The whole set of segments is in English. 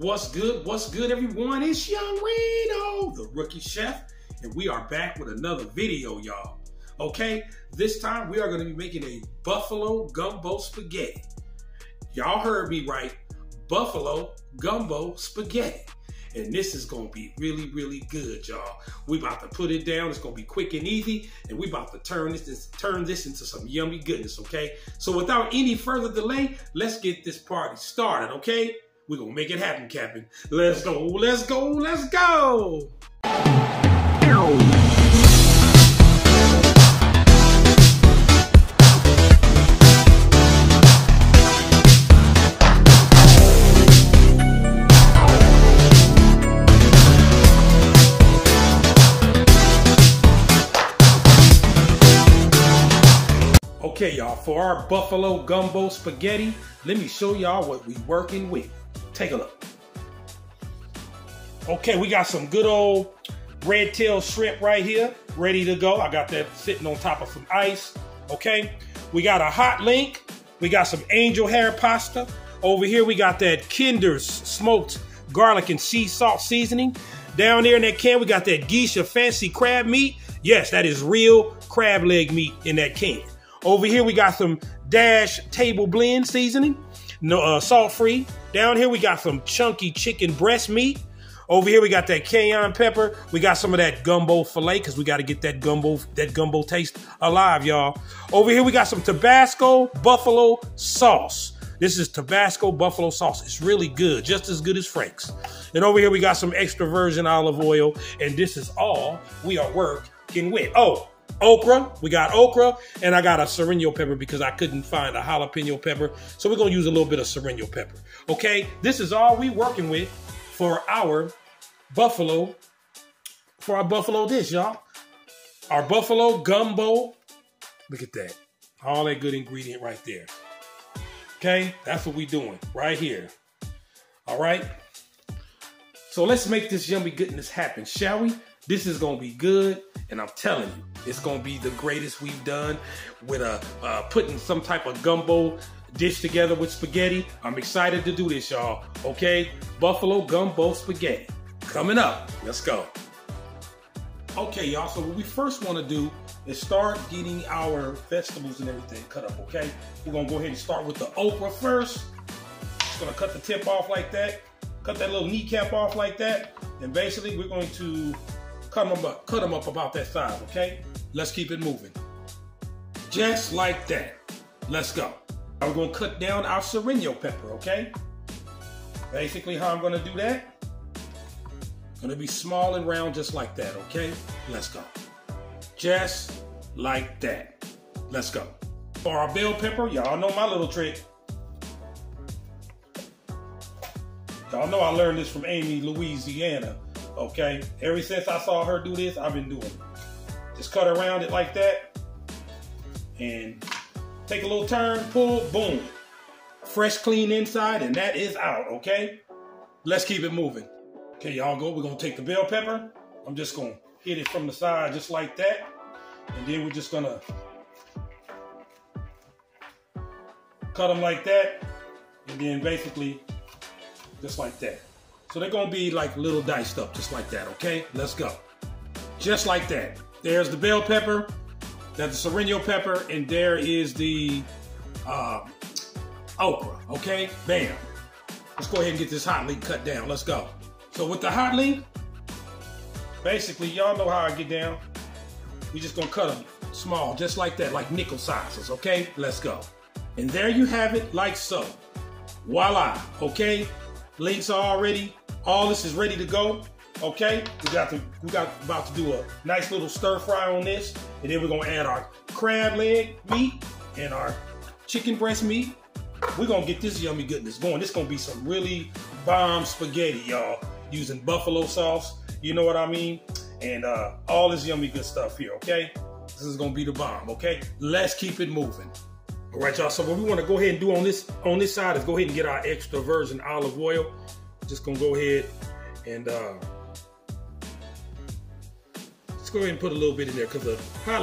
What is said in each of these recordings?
What's good? What's good, everyone? It's Young Reno, the rookie chef, and we are back with another video, y'all. Okay, this time we are going to be making a buffalo gumbo spaghetti. Y'all heard me right, buffalo gumbo spaghetti. And this is gonna be really, really good, y'all. We about to put it down. It's gonna be quick and easy, and we about to turn this turn this into some yummy goodness, okay? So without any further delay, let's get this party started, okay? We're gonna make it happen, Captain. Let's go, let's go, let's go! Okay, y'all, for our buffalo gumbo spaghetti, let me show y'all what we working with. Take a look. Okay, we got some good old red tail shrimp right here, ready to go. I got that sitting on top of some ice. Okay, we got a hot link. We got some angel hair pasta. Over here, we got that Kinder's smoked garlic and sea salt seasoning. Down there in that can, we got that geisha fancy crab meat. Yes, that is real crab leg meat in that can. Over here, we got some Dash Table Blend seasoning, no uh, salt free. Down here, we got some chunky chicken breast meat. Over here, we got that cayenne pepper. We got some of that gumbo filet because we got to get that gumbo that gumbo taste alive, y'all. Over here, we got some Tabasco buffalo sauce. This is Tabasco buffalo sauce. It's really good, just as good as Frank's. And over here, we got some extra virgin olive oil. And this is all we are working with. Oh, okra. We got okra, and I got a serrano pepper because I couldn't find a jalapeno pepper. So we're gonna use a little bit of serrano pepper. Okay, this is all we working with for our buffalo, for our buffalo dish, y'all. Our buffalo gumbo. Look at that. All that good ingredient right there. Okay, that's what we doing right here. All right. So let's make this yummy goodness happen, shall we? This is gonna be good, and I'm telling you, it's gonna be the greatest we've done with a uh, putting some type of gumbo dish together with spaghetti. I'm excited to do this, y'all. Okay, buffalo gumbo spaghetti coming up. Let's go. Okay, y'all. So what we first want to do is start getting our vegetables and everything cut up. Okay, we're gonna go ahead and start with the okra first. Just gonna cut the tip off like that. Cut that little kneecap off like that. And basically, we're going to cut them up, cut them up about that size, okay? Let's keep it moving. Just like that. Let's go. We're gonna cut down our serrano pepper, okay? Basically how I'm gonna do that, gonna be small and round just like that, okay? Let's go. Just like that. Let's go. For our bell pepper, y'all know my little trick. Y'all know I learned this from Amy, Louisiana. Okay, ever since I saw her do this, I've been doing it. Just cut around it like that, and take a little turn, pull, boom. Fresh, clean inside, and that is out, okay? Let's keep it moving. Okay, y'all go. We're gonna take the bell pepper. I'm just gonna hit it from the side just like that. And then we're just gonna cut them like that. And then basically just like that. So they're gonna be like little diced up, just like that, okay? Let's go. Just like that. There's the bell pepper, that's the serrano pepper, and there is the uh, okra, okay? Bam. Let's go ahead and get this hot link cut down. Let's go. So with the hot link, basically, y'all know how I get down. We just gonna cut them small, just like that, like nickel sizes, okay? Let's go. And there you have it, like so. Voila, okay? Links are already, all this is ready to go. Okay, we got to we got about to do a nice little stir fry on this, and then we're gonna add our crab leg meat and our chicken breast meat. We're gonna get this yummy goodness going. This gonna be some really bomb spaghetti, y'all, using buffalo sauce. You know what I mean? And uh, all this yummy good stuff here. Okay, this is gonna be the bomb. Okay, let's keep it moving. All right, y'all. So what we want to go ahead and do on this on this side is go ahead and get our extra virgin olive oil. Just gonna go ahead and uh, let's go ahead and put a little bit in there because the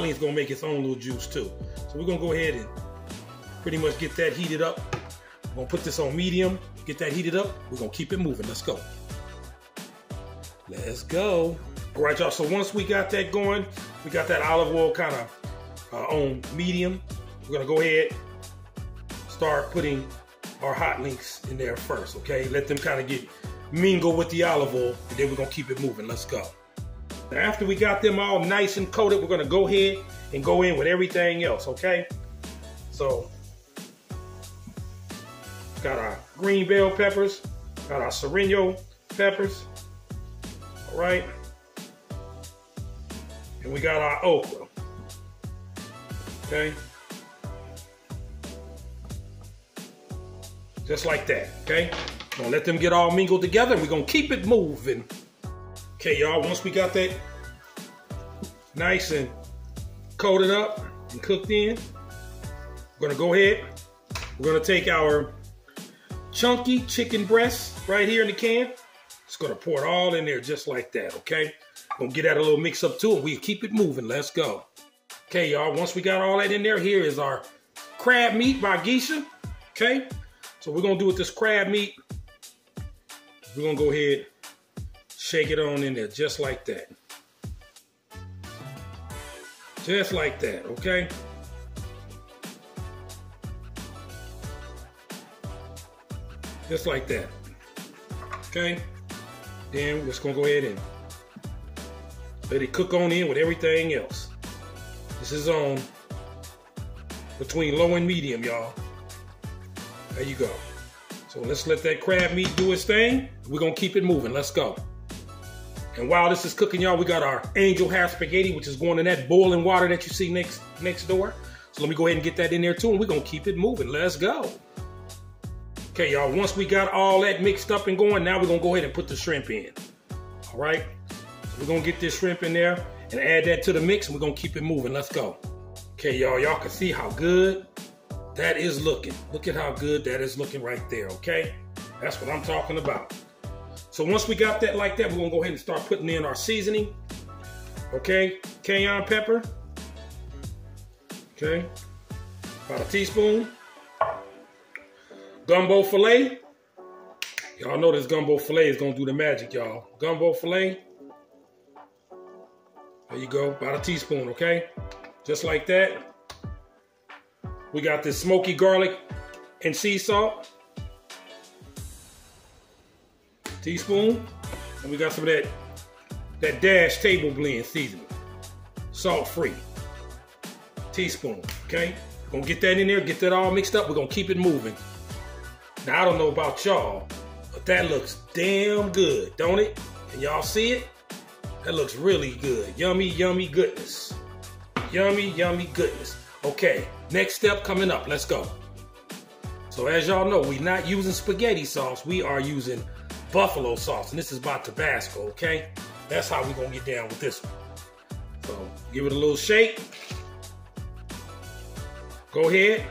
is gonna make its own little juice too. So we're gonna go ahead and pretty much get that heated up. I'm gonna put this on medium Get that heated up. We're gonna keep it moving. Let's go. Let's go. All right, y'all. So once we got that going, we got that olive oil kind of uh, on medium. We're gonna go ahead, start putting our hot links in there first. Okay, let them kind of get mingle with the olive oil, and then we're gonna keep it moving. Let's go. Now, after we got them all nice and coated, we're gonna go ahead and go in with everything else, okay? So, got our green bell peppers, got our serrano peppers, all right? And we got our okra, okay? Just like that, okay? Gonna let them get all mingled together. and We're gonna keep it moving. Okay, y'all, once we got that nice and coated up and cooked in, we're gonna go ahead. We're gonna take our chunky chicken breast right here in the can. Just gonna pour it all in there just like that, okay? Gonna get that a little mix up too and we keep it moving. Let's go. Okay, y'all, once we got all that in there, here is our crab meat by Geisha, okay? So we're gonna do with this crab meat, we're gonna go ahead Shake it on in there just like that. Just like that, okay? Just like that. Okay? Then we're just gonna go ahead and let it cook on in with everything else. This is on between low and medium, y'all. There you go. So let's let that crab meat do its thing. We're gonna keep it moving. Let's go. And while this is cooking, y'all, we got our angel hair spaghetti, which is going in that boiling water that you see next next door. So let me go ahead and get that in there too, and we're gonna keep it moving. Let's go. Okay, y'all, once we got all that mixed up and going, now we're gonna go ahead and put the shrimp in. All right, so we're gonna get this shrimp in there and add that to the mix, and we're gonna keep it moving. Let's go. Okay, y'all, y'all can see how good that is looking. Look at how good that is looking right there, okay? That's what I'm talking about. So once we got that like that, we're gonna go ahead and start putting in our seasoning. Okay, cayenne pepper. Okay, about a teaspoon. Gumbo filet. Y'all know this gumbo filet is gonna do the magic, y'all. Gumbo filet. There you go, about a teaspoon, okay? Just like that. We got this smoky garlic and sea salt. teaspoon. And we got some of that, that Dash Table Blend seasoning. Salt free. Teaspoon, okay? Gonna get that in there, get that all mixed up. We're gonna keep it moving. Now, I don't know about y'all, but that looks damn good, don't it? Can y'all see it? That looks really good. Yummy, yummy goodness. Yummy, yummy goodness. Okay, next step coming up. Let's go. So as y'all know, we're not using spaghetti sauce. We are using buffalo sauce, and this is by Tabasco, okay? That's how we're gonna get down with this one. So give it a little shake. Go ahead,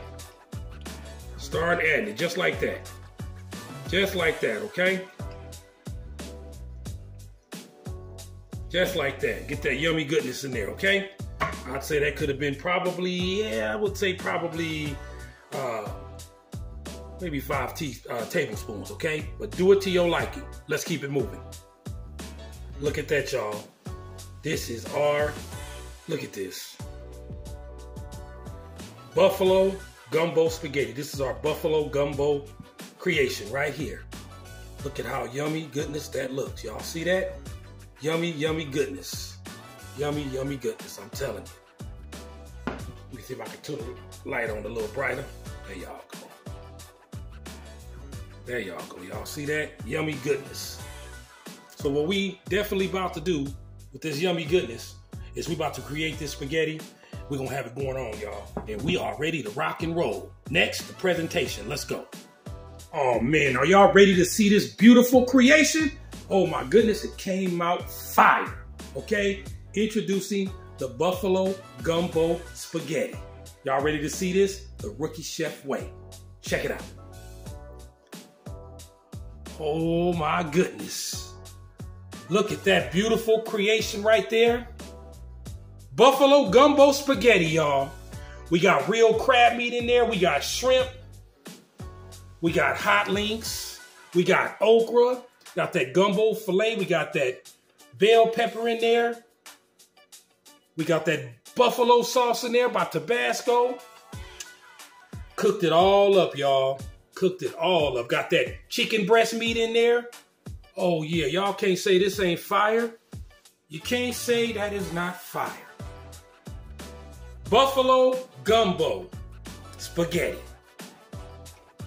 start adding it just like that. Just like that, okay? Just like that. Get that yummy goodness in there, okay? I'd say that could have been probably, yeah, I would say probably uh, maybe five tea, uh, tablespoons, okay? But do it to your liking. Let's keep it moving. Look at that, y'all. This is our, look at this. Buffalo gumbo spaghetti. This is our buffalo gumbo creation right here. Look at how yummy goodness that looks. Y'all see that? Yummy, yummy goodness. Yummy, yummy goodness, I'm telling you. Let me see if I can turn the light on a little brighter. There y'all go. There y'all go. Y'all see that? Yummy goodness. So what we definitely about to do with this yummy goodness is we about to create this spaghetti. We're gonna have it going on, y'all. And we are ready to rock and roll. Next, the presentation. Let's go. Oh man, are y'all ready to see this beautiful creation? Oh my goodness, it came out fire. Okay, introducing the Buffalo Gumbo Spaghetti. Y'all ready to see this? The Rookie Chef way. Check it out. Oh my goodness. Look at that beautiful creation right there. Buffalo gumbo spaghetti, y'all. We got real crab meat in there. We got shrimp. We got hot links. We got okra, got that gumbo filet, we got that bell pepper in there. We got that buffalo sauce in there by Tabasco. Cooked it all up, y'all. Cooked it all up. Got that chicken breast meat in there. Oh yeah, y'all can't say this ain't fire. You can't say that is not fire. Buffalo gumbo spaghetti.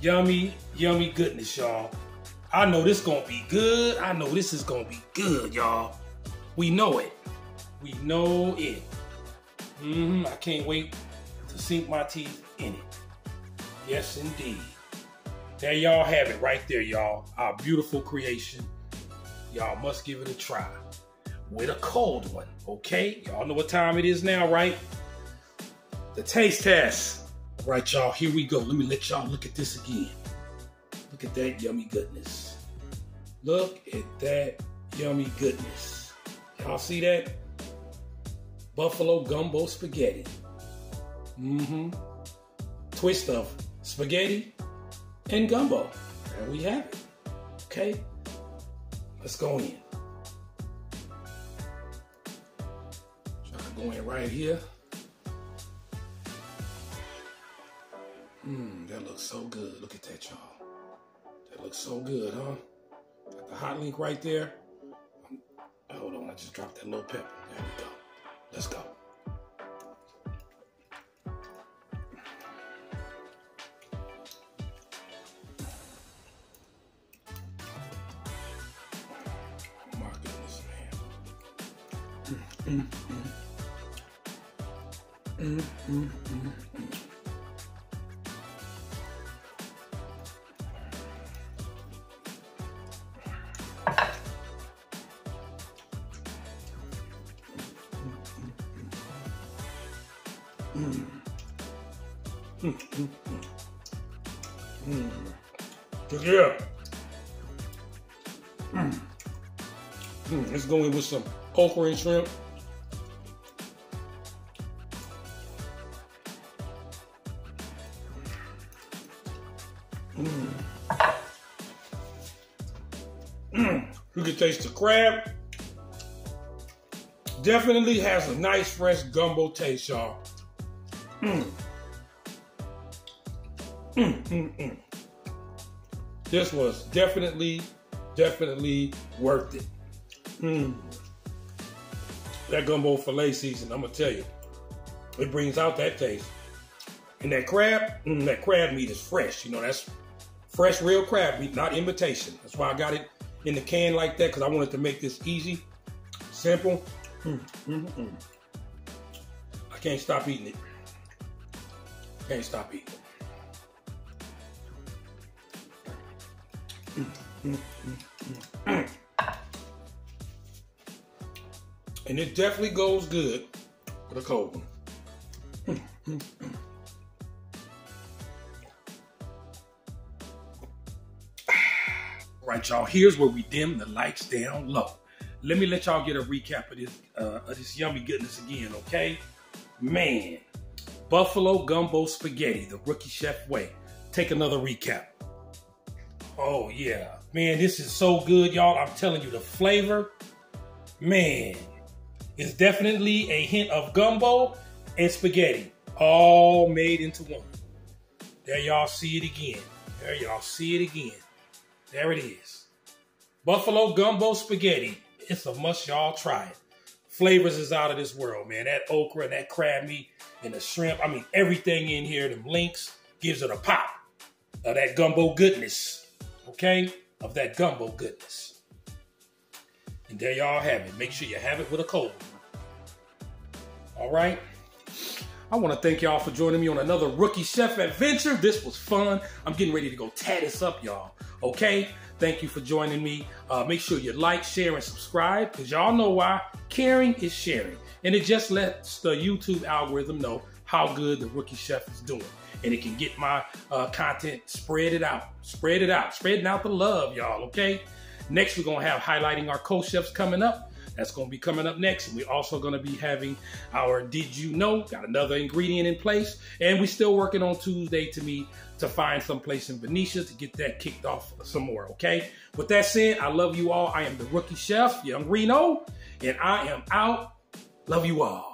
Yummy, yummy goodness, y'all. I know this gonna be good. I know this is gonna be good, y'all. We know it. We know it. Mm-hmm. I can't wait to sink my teeth in it. Yes, indeed. There y'all have it right there, y'all. Our beautiful creation. Y'all must give it a try. With a cold one, okay? Y'all know what time it is now, right? The taste test. All right, y'all, here we go. Let me let y'all look at this again. Look at that yummy goodness. Look at that yummy goodness. Y'all see that? Buffalo gumbo spaghetti. Mm-hmm. Twist of spaghetti and gumbo. There we have it. Okay? Let's go in. Try to go in right here. Mmm, that looks so good. Look at that, y'all. That looks so good, huh? Got the hot link right there. Hold on, I just dropped that little pepper. There we go. Let's go. My goodness, man. Mm, mm, mm, Yeah. Mm. Mm. Let's go in with some okra and shrimp. Mm. Mm. You can taste the crab. Definitely has a nice fresh gumbo taste, y'all. Mm. Mm, mm, mm. This was definitely, definitely worth it. Mm. That gumbo filet season, I'm gonna tell you, it brings out that taste. And that crab, mm, that crab meat is fresh. You know, that's fresh, real crab meat, not imitation. That's why I got it in the can like that because I wanted to make this easy, simple. Mm, mm. I can't stop eating it. Can't stop eating it. Mm, mm, mm, and it definitely goes good with a cold one. right, y'all. Here's where we dim the lights down low. Let me let y'all get a recap of this uh, of this yummy goodness again, okay? Man, buffalo gumbo spaghetti, the rookie chef way. Take another recap. Oh yeah, man, this is so good, y'all. I'm telling you, the flavor, man, is definitely a hint of gumbo and spaghetti, all made into one. There y'all see it again. There y'all see it again. There it is. Buffalo gumbo spaghetti. It's a must y'all try it. Flavors is out of this world, man. That okra, and that crab meat, and the shrimp. I mean, everything in here, them links, gives it a pop of that gumbo goodness. Okay? Of that gumbo goodness. And there y'all have it. Make sure you have it with a cold. All right? I want to thank y'all for joining me on another Rookie Chef adventure. This was fun. I'm getting ready to go tat this up, y'all. Okay? Thank you for joining me. Uh, make sure you like, share, and subscribe because y'all know why. Caring is sharing. And it just lets the YouTube algorithm know how good the Rookie Chef is doing. And it can get my uh, content, spread it out. Spread it out. Spreading out the love, y'all, okay? Next, we're to have highlighting our co-chefs coming up. That's going to be coming up next. And we're also going to be having our Did You Know? Got another ingredient in place. And we're still working on Tuesday 2 Me to find some place in Benicia to get that kicked off some more. Okay. With that said, I love you all. I am the rookie chef, Young Reno, and I am out. Love you all.